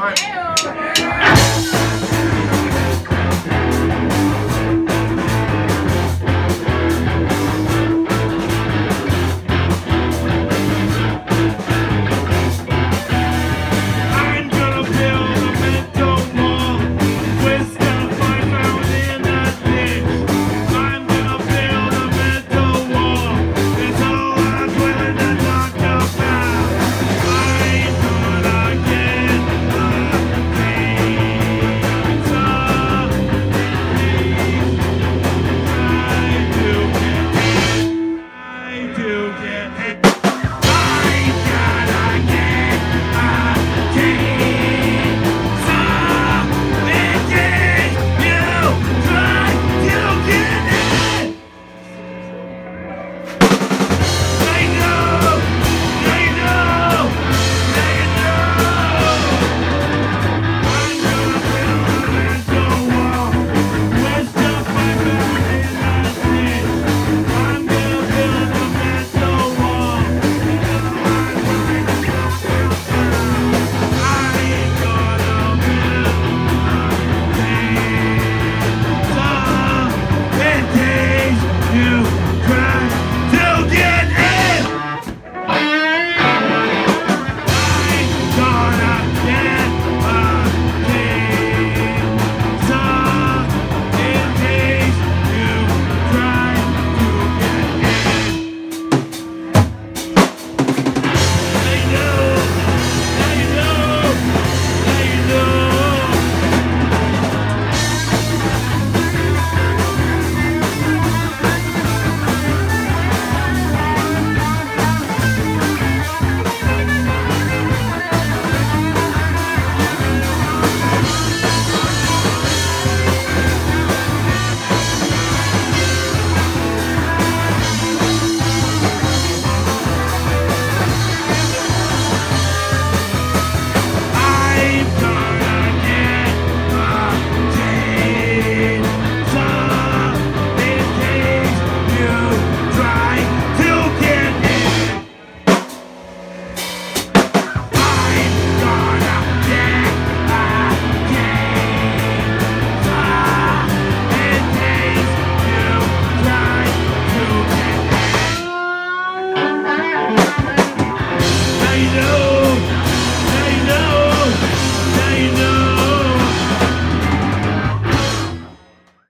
mine.